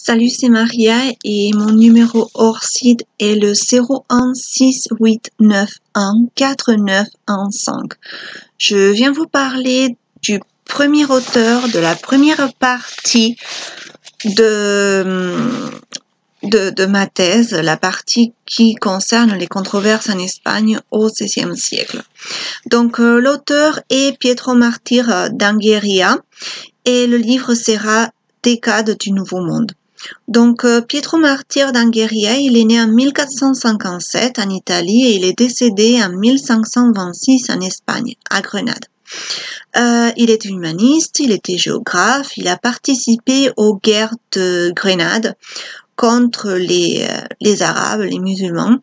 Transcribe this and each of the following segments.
Salut, c'est Maria et mon numéro hors site est le 0168914915. Je viens vous parler du premier auteur de la première partie de, de, ma thèse, la partie qui concerne les controverses en Espagne au XVIe siècle. Donc euh, l'auteur est Pietro Martir d'Angheria et le livre sera Décade du Nouveau Monde. Donc euh, Pietro Martir d'Angheria, il est né en 1457 en Italie et il est décédé en 1526 en Espagne, à Grenade. Euh, il était humaniste, il était géographe, il a participé aux guerres de Grenade contre les, euh, les Arabes, les musulmans,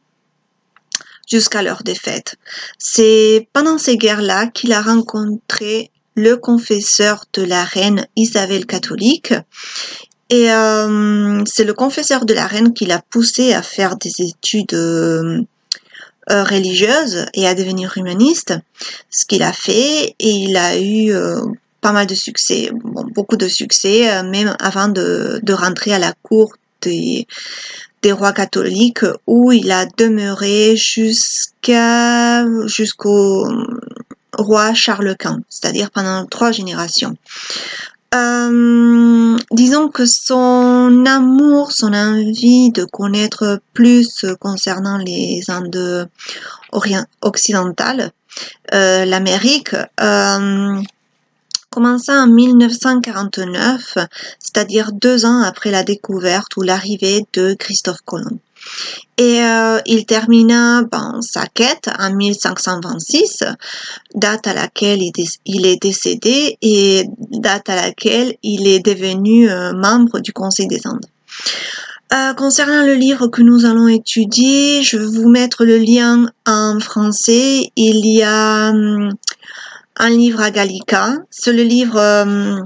jusqu'à leur défaite. C'est pendant ces guerres-là qu'il a rencontré le confesseur de la reine Isabelle catholique et euh, c'est le confesseur de la reine qui l'a poussé à faire des études euh, euh, religieuses et à devenir humaniste, ce qu'il a fait, et il a eu pas mal de succès, bon, beaucoup de succès, même avant de, de, rentrer à la cour des, des rois catholiques, où il a demeuré jusqu'à jusqu'au roi Charles Quint, c'est-à-dire pendant trois générations. Euh, disons que son amour, son envie de connaître plus concernant les Indes occidentales, euh, l'Amérique, euh, commença en 1949, c'est-à-dire deux ans après la découverte ou l'arrivée de Christophe Colomb. Et euh, il termina sa quête en 1526, date à laquelle il, est décédé et date à laquelle il est devenu euh, membre du Conseil des Indes. Euh, concernant le livre que nous allons étudier, je vais vous mettre le lien en français. Il y a hum, un livre à Gallica. C'est le livre hum,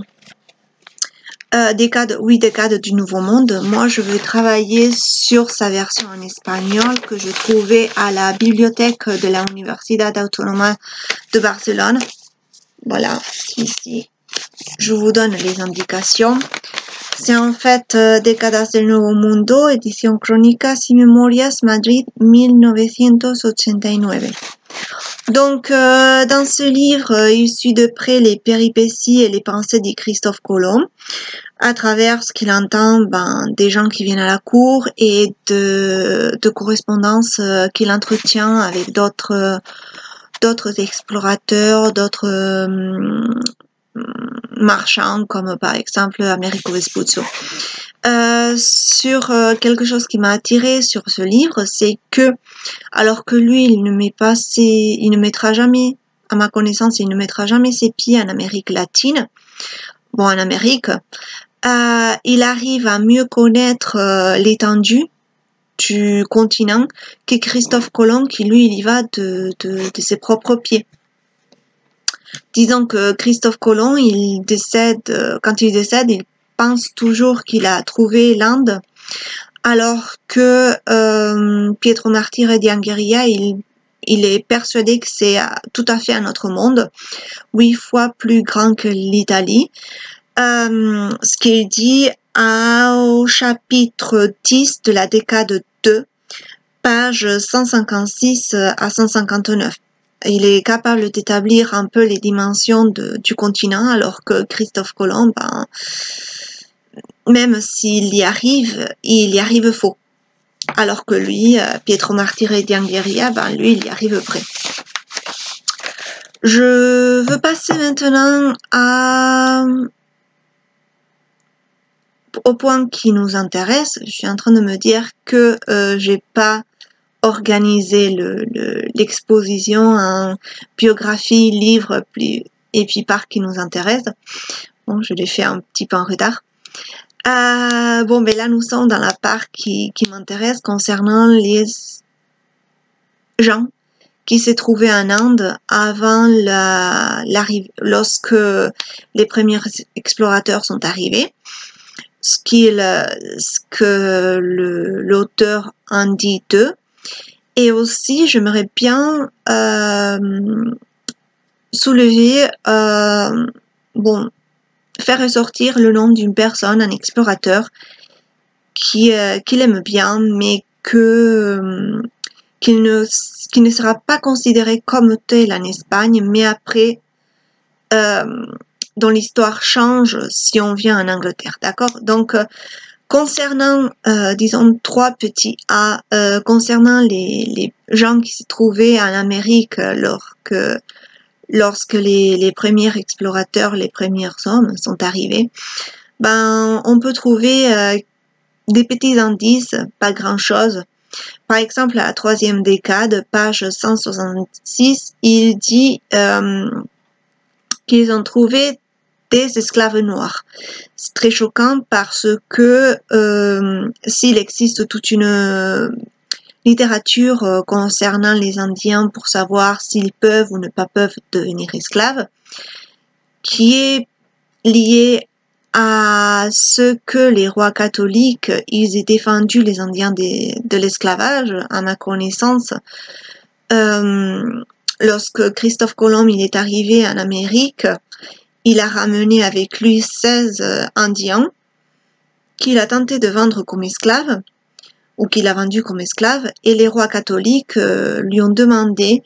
euh, oui, décade du Nouveau Monde. Moi, je vais travailler sur sa version en espagnol que je trouvais à la bibliothèque de la Universidad Autónoma de Barcelone. Voilà, ici, je vous donne les indications. C'est en fait euh, Décadas del Nuevo Mundo, édition Crónicas y Memorias, Madrid 1989. Donc, euh, dans ce livre, euh, il suit de près les péripéties et les pensées de Christophe Colomb, à travers ce qu'il entend ben, des gens qui viennent à la cour et de, de correspondances euh, qu'il entretient avec d'autres d'autres explorateurs, d'autres marchands, comme par exemple Americo Vespuccio. Euh, sur euh, quelque chose qui m'a attiré sur ce livre, c'est que alors que lui, il ne met pas ses, il ne mettra jamais, à ma connaissance, il ne mettra jamais ses pieds en Amérique latine. Bon, en Amérique, euh, il arrive à mieux connaître euh, l'étendue du continent que Christophe Colomb, qui lui, il y va de, de, de ses propres pieds. Disons que Christophe Colomb, il décède, quand il décède, il pense toujours qu'il a trouvé l'Inde, alors que euh, Pietro Martire di Angheria, il, il est persuadé que c'est tout à fait un autre monde, huit fois plus grand que l'Italie. Euh, ce qu'il dit au chapitre 10 de la décade 2, page 156 à 159 il est capable d'établir un peu les dimensions du continent, alors que Christophe Colomb, ben, même s'il y arrive, il y arrive faux. Alors que lui, euh, Pietro Martire d'Angheria, ben lui, il y arrive près. Je veux passer maintenant au point qui nous intéresse. Je suis en train de me dire que euh, j'ai pas organisé l'exposition le, en biographie, livre et puis par qui nous intéresse. Bon, je l'ai fait un petit peu en retard. Euh, bon, mais là, nous sommes dans la part qui, qui m'intéresse concernant les gens qui s'est trouvé en Inde avant l'arrivée, lorsque les premiers explorateurs sont arrivés. Ce, ce que l'auteur en dit d'eux. Et aussi, j'aimerais bien euh, soulever, euh, bon, faire ressortir le nom d'une personne, un explorateur, qu'il aime bien, mais que qu'il ne, qui ne sera pas considéré comme tel en Espagne, mais après, euh, dont l'histoire change si on vient en Angleterre, d'accord? Donc, euh, concernant, euh, disons, trois petits A, euh, concernant les, les, gens qui se trouvaient en Amérique lorsque, lorsque les, les premiers explorateurs, les premiers hommes sont arrivés, ben, on peut trouver euh, des petits indices, pas grand-chose, par exemple, à la troisième décade, page 166, il dit euh, qu'ils ont trouvé des esclaves noirs. C'est très choquant parce que euh, s'il existe toute une euh, littérature euh, concernant les Indiens pour savoir s'ils peuvent ou ne pas peuvent devenir esclaves, qui est liée à ce que les rois catholiques, ils aient défendu les Indiens de, l'esclavage, à ma connaissance. Euh, lorsque Christophe Colomb il est arrivé en Amérique, il a ramené avec lui 16 Indiens qu'il a tenté de vendre comme esclaves ou qu'il a vendu comme esclaves et les rois catholiques euh, lui ont demandé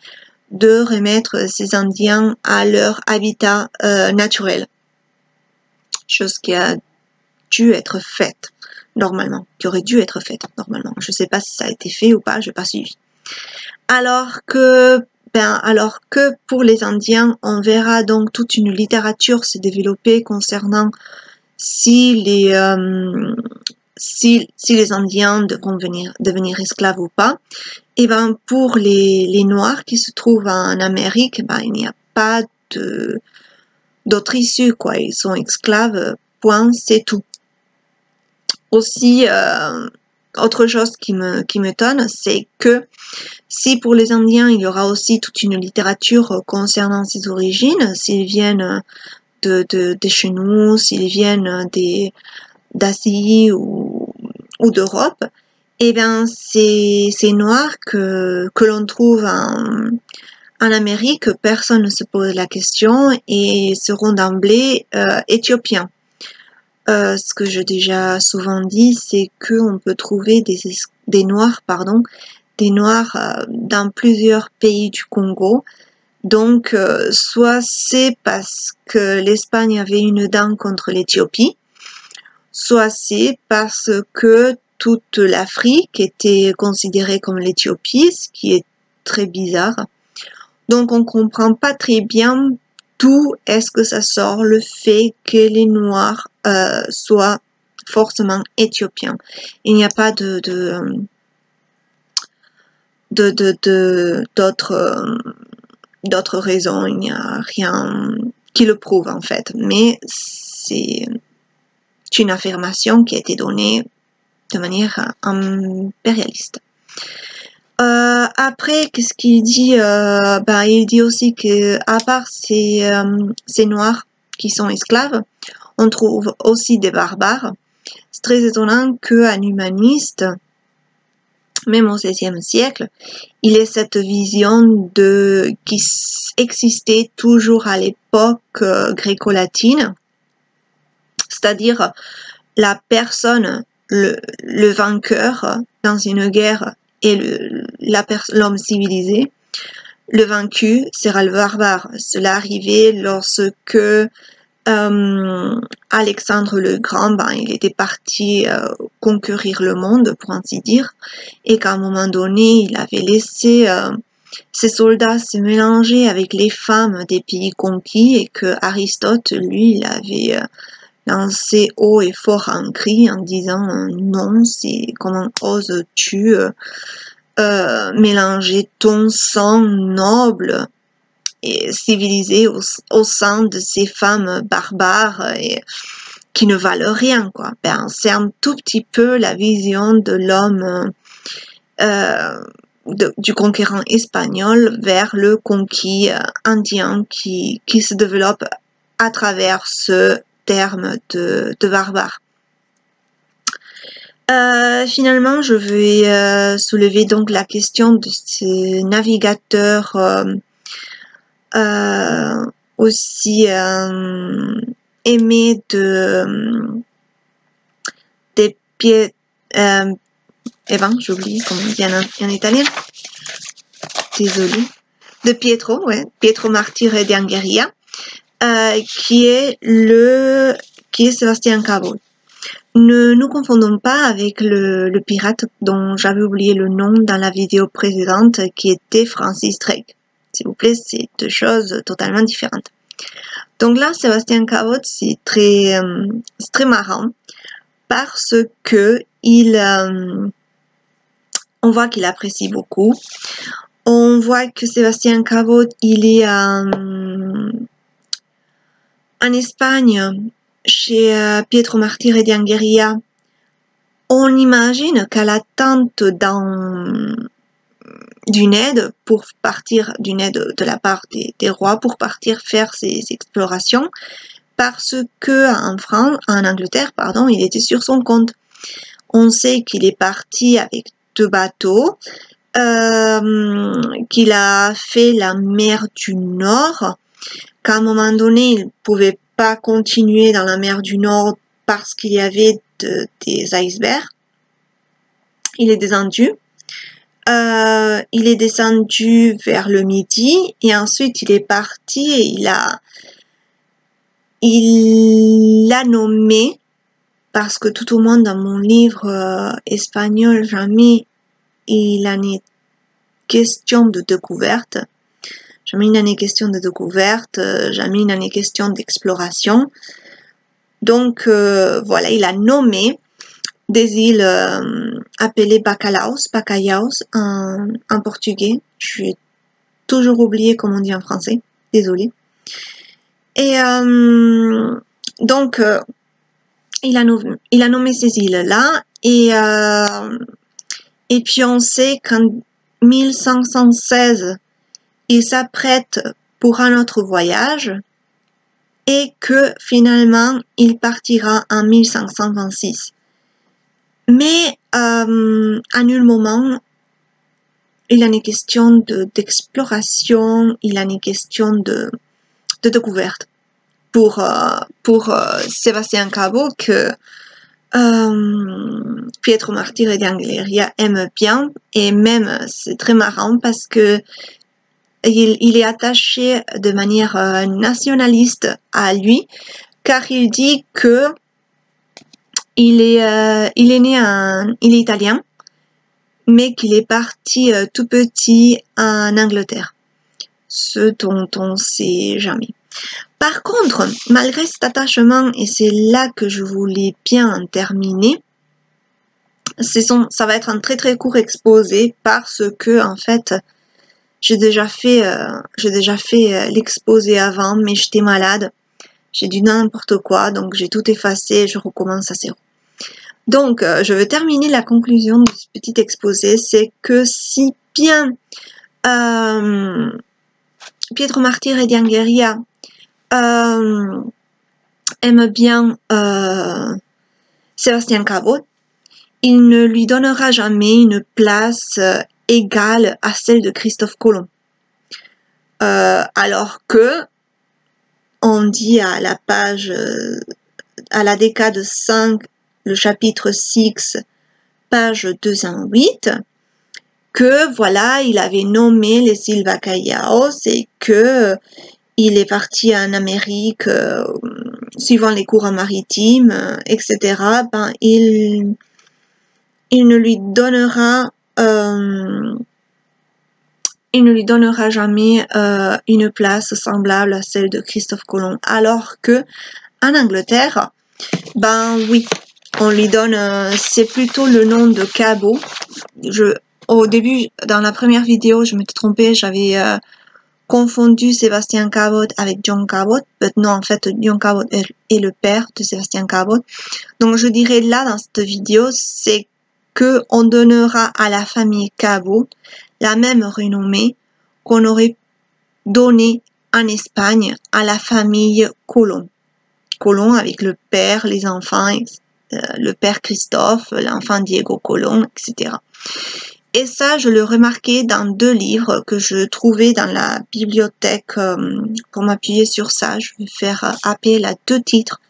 de remettre ces Indiens à leur habitat euh, naturel chose qui a dû être faite normalement, qui aurait dû être faite normalement. Je ne sais pas si ça a été fait ou pas, je n'ai pas suivi. Alors que, ben, alors que pour les Indiens, on verra donc toute une littérature se développer concernant si les, euh, si, les Indiens devront venir, devenir esclaves ou pas. Et ben pour les, les Noirs qui se trouvent en Amérique, ben, il n'y a pas de, d'autres issues, quoi. Ils sont esclaves, point, c'est tout. Aussi, euh, autre chose qui me qui m'étonne, c'est que si pour les Indiens il y aura aussi toute une littérature concernant ses origines, s'ils viennent de, de, de chez nous, s'ils viennent des d'Asie ou, ou d'Europe, eh bien c'est c'est noir que que l'on trouve en en Amérique, personne ne se pose la question et seront d'emblée euh, éthiopiens. Euh, ce que j'ai déjà souvent dit, c'est qu'on peut trouver des, noirs, pardon, des noirs euh, dans plusieurs pays du Congo. Donc, euh, soit c'est parce que l'Espagne avait une dent contre l'Éthiopie, soit c'est parce que toute l'Afrique était considérée comme l'Éthiopie, ce qui est très bizarre. Donc on comprend pas très bien d'où est-ce que ça sort le fait que les Noirs euh, soient forcément éthiopiens. Il n'y a pas de de d'autres euh, d'autres raisons. Il n'y a rien qui le prouve en fait. Mais c'est une affirmation qui a été donnée de manière impérialiste. Euh, après, qu'est-ce qu'il dit euh, bah, Il dit aussi que à part ces, euh, ces noirs qui sont esclaves, on trouve aussi des barbares. C'est très étonnant qu'un humaniste, même au XVIe siècle, il ait cette vision de qui existait toujours à l'époque euh, gréco-latine, c'est-à-dire la personne, le, le vainqueur dans une guerre et l'homme civilisé. Le vaincu sera le barbare. Cela arrivait lorsque euh, Alexandre le Grand, ben, il était parti euh, conquérir le monde, pour ainsi dire, et qu'à un moment donné, il avait laissé euh, ses soldats se mélanger avec les femmes des pays conquis, et que Aristote, lui, il avait lancé haut et fort un cri en disant non, c'est comment oses-tu mélanger ton sang noble et civilisé au, sein de ces femmes barbares et qui ne valent rien quoi. Ben, c'est un tout petit peu la vision de l'homme du conquérant espagnol vers le conquis indien qui, qui se développe à travers ce terme de, de barbare. Euh, finalement, je vais euh, soulever donc la question de ces navigateurs euh, euh aussi euh, aimés de des pieds euh, eh ben, j'oublie comment on dit en, en italien. Désolée. De Pietro, ouais, Pietro Martire d'Angheria, euh, qui est le, qui est Sébastien Cabot. Ne nous confondons pas avec le, le pirate dont j'avais oublié le nom dans la vidéo précédente, qui était Francis Drake. S'il vous plaît, c'est deux choses totalement différentes. Donc là, Sébastien Cabot, c'est très, euh, très marrant parce que il, euh, on voit qu'il apprécie beaucoup. On voit que Sébastien Cabot, il est en Espagne chez euh, Pietro Martire d'Angheria. On imagine qu'à l'attente dans d'une aide pour partir, d'une aide de la part des, rois pour partir faire ses explorations, parce que en France, en Angleterre, pardon, il était sur son compte. On sait qu'il est parti avec deux bateaux, euh, qu'il a fait la mer du Nord, qu'à un moment donné, il pouvait pas continuer dans la mer du Nord parce qu'il y avait de, des icebergs. Il est descendu. Euh, il est descendu vers le midi et ensuite il est parti et il a il l'a nommé parce que tout au moins dans mon livre euh, espagnol jamais il en est question de découverte. Jamais il en est question de découverte euh, jamais il en est question d'exploration. Donc euh, voilà il a nommé des îles euh, appelées Bacalaos, Bacalhaos en, portugais. Je suis toujours oublié comment on dit en français. Désolée. Et euh, donc, euh, il, a nommé, il a nommé ces îles-là. Et, euh, et puis, on sait qu'en 1516, il s'apprête pour un autre voyage et que finalement, il partira en 1526. Mais euh, à nul moment, il en est question d'exploration, il en est question de, découverte. Pour, euh, pour euh, Sébastien Cabo, que euh, Pietro Martire d'Angleria aime bien, et même c'est très marrant parce que il, est attaché de manière nationaliste à lui, car il dit que il est, euh, il est né en, il est italien, mais qu'il est parti euh, tout petit en Angleterre. Ce dont on sait jamais. Par contre, malgré cet attachement, et c'est là que je voulais bien terminer, son, ça va être un très très court exposé parce que en fait, j'ai déjà fait, euh, j'ai déjà fait l'exposé avant, mais j'étais malade. J'ai dit n'importe quoi, donc j'ai tout effacé je recommence à zéro. Donc, euh, je veux terminer la conclusion de ce petit exposé, c'est que si bien euh, Pietro Martire et Diangheria euh, aime bien euh, Sébastien Cabot, il ne lui donnera jamais une place égale à celle de Christophe Colomb. Alors que on dit à la page, à la décade 5, le chapitre 6, page 208, que voilà, il avait nommé les îles Bacalhaos et que il est parti en Amérique euh, suivant les courants maritimes, euh, etc. Ben, il, il ne lui donnera euh, il ne lui donnera jamais euh, une place semblable à celle de Christophe Colomb. Alors que en Angleterre, ben oui, on lui donne, euh, c'est plutôt le nom de Cabot. Je, au début, dans la première vidéo, je m'étais trompée, j'avais euh, confondu Sébastien Cabot avec John Cabot. Mais non, en fait, John Cabot est, est, le père de Sébastien Cabot. Donc, je dirais là, dans cette vidéo, c'est que on donnera à la famille Cabot la même renommée qu'on aurait donné en Espagne à la famille Colomb. Colomb avec le père, les enfants, euh, le père Christophe, l'enfant Diego Colomb, etc. Et ça, je le remarquais dans deux livres que je trouvais dans la bibliothèque. Euh, pour m'appuyer sur ça, je vais faire appel à deux titres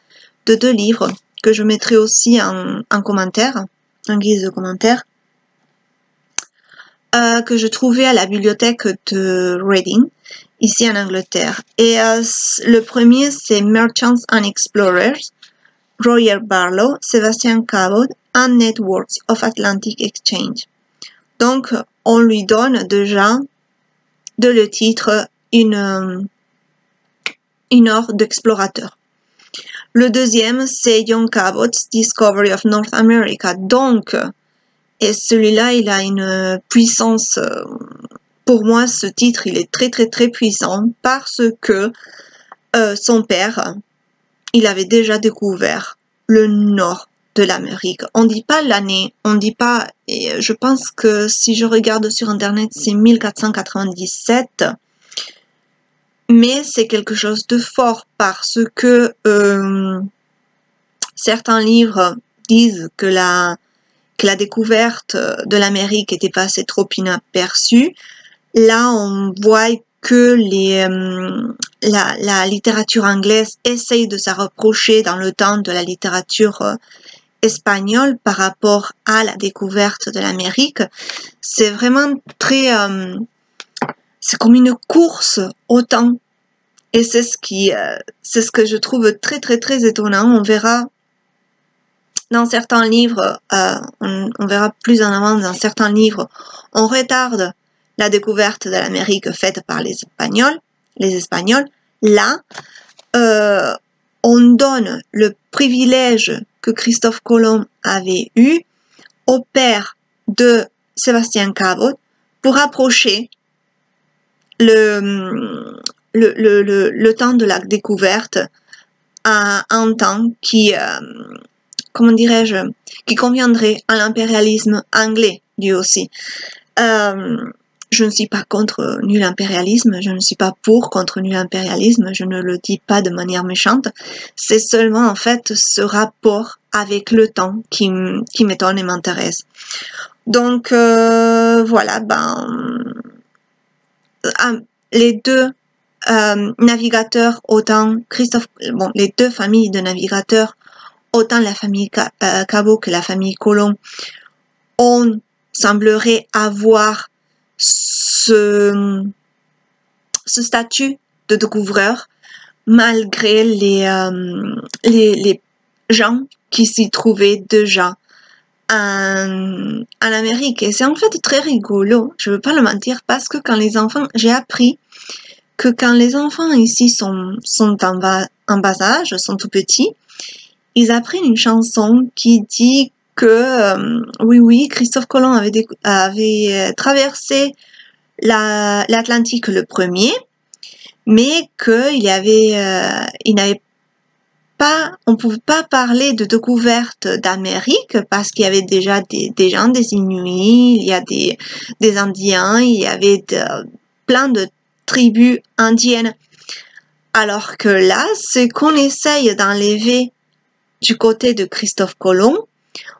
de deux livres que je mettrai aussi en commentaire. En guise de commentaire, euh, que je trouvais à la bibliothèque de Reading, ici en Angleterre. Et euh, le premier, c'est Merchants and Explorers, Roger Barlow, Sébastien Cabot, and Networks of Atlantic Exchange. Donc, on lui donne déjà de le titre une, une d'explorateur. Le deuxième, c'est John Cabot's Discovery of North America. Donc, et celui-là, il a une puissance, euh, pour moi, ce titre, il est très, très, très puissant parce que euh, son père, il avait déjà découvert le nord de l'Amérique. On dit pas l'année, on dit pas, je pense que si je regarde sur Internet, c'est 1497 mais c'est quelque chose de fort parce que euh, certains livres disent que la, que la découverte de l'Amérique était passée trop inaperçue. Là, on voit que les, euh, la, la, littérature anglaise essaye de se rapprocher dans le temps de la littérature euh, espagnole par rapport à la découverte de l'Amérique. C'est vraiment très c'est comme une course au temps. Et c'est ce qui, euh, c'est ce que je trouve très très très étonnant. On verra dans certains livres, euh, on, verra plus en avant dans certains livres, on retarde la découverte de l'Amérique faite par les Espagnols, les Espagnols. Là, euh, on donne le privilège que Christophe Colomb avait eu au père de Sébastien Cabot pour approcher le, le, le, temps de la découverte à un temps qui, euh, comment dirais-je, qui conviendrait à l'impérialisme anglais, lui aussi. Euh, je ne suis pas contre nul impérialisme, je ne suis pas pour contre nul impérialisme, je ne le dis pas de manière méchante. C'est seulement en fait ce rapport avec le temps qui, qui m'étonne et m'intéresse. Donc euh, voilà, ben les deux euh, navigateurs, autant Christophe, bon, les deux familles de navigateurs, autant la famille euh, Cabot que la famille Colomb, on semblerait avoir ce, ce statut de découvreur malgré les, euh, les, les, gens qui s'y trouvaient déjà en, en Amérique. Et c'est en fait très rigolo, je veux pas le mentir, parce que quand les enfants, j'ai appris que quand les enfants ici sont, sont en, bas, âge, sont tout petits, ils apprennent une chanson qui dit que euh, oui, oui, Christophe Colomb avait, avait euh, traversé l'Atlantique le premier, mais qu'il avait, euh, il n'avait pas, on pouvait pas parler de découverte d'Amérique parce qu'il y avait déjà des, gens, des Inuits, il y a des, des Indiens, il y avait plein de tribus indiennes. Alors que là, ce qu'on essaye d'enlever du côté de Christophe Colomb,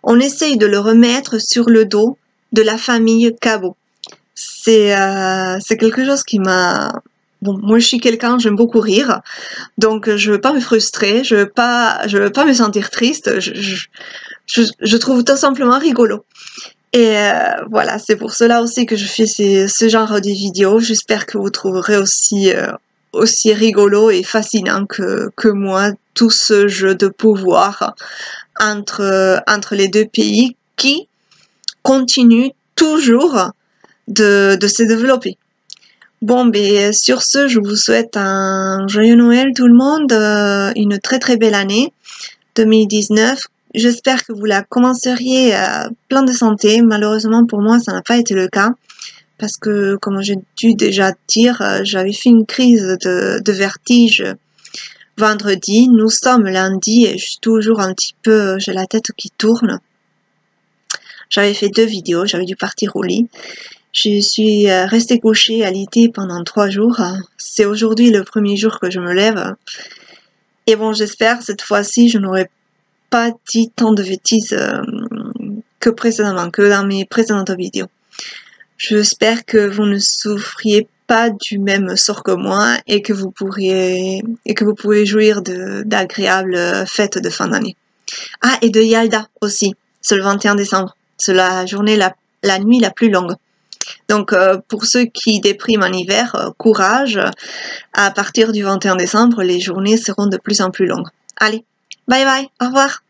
on essaye de le remettre sur le dos de la famille Cabot. C'est euh, quelque chose qui m'a... Bon, moi je suis quelqu'un, j'aime beaucoup rire, donc je veux pas me frustrer, je veux pas, je veux pas me sentir triste, je, je, je trouve tout simplement rigolo. Et euh, voilà, c'est pour cela aussi que je fais ce genre de vidéos. J'espère que vous trouverez aussi, euh, aussi rigolo et fascinant que, que moi tout ce jeu de pouvoir entre, entre les deux pays qui continue toujours de, de se développer. Bon, ben, sur ce, je vous souhaite un joyeux Noël tout le monde, euh, une très très belle année 2019 J'espère que vous la commenceriez euh, plein de santé. Malheureusement pour moi, ça n'a pas été le cas. Parce que, comme j'ai dû déjà dire, euh, j'avais fait une crise de, de, vertige vendredi. Nous sommes lundi et je suis toujours un petit peu, j'ai la tête qui tourne. J'avais fait deux vidéos, j'avais dû partir au lit. Je suis euh, restée couchée à l'IT pendant trois jours. C'est aujourd'hui le premier jour que je me lève. Et bon, j'espère cette fois-ci, je n'aurai pas dit tant de bêtises euh, que précédemment, que dans mes précédentes vidéos. J'espère que vous ne souffriez pas du même sort que moi et que vous pourriez et que vous pouvez jouir d'agréables fêtes de fin d'année. Ah, et de Yalda aussi, c'est le 21 décembre. C'est la journée, la, la nuit la plus longue. Donc euh, pour ceux qui dépriment en hiver, euh, courage. À partir du 21 décembre, les journées seront de plus en plus longues. Allez, bye bye, au revoir.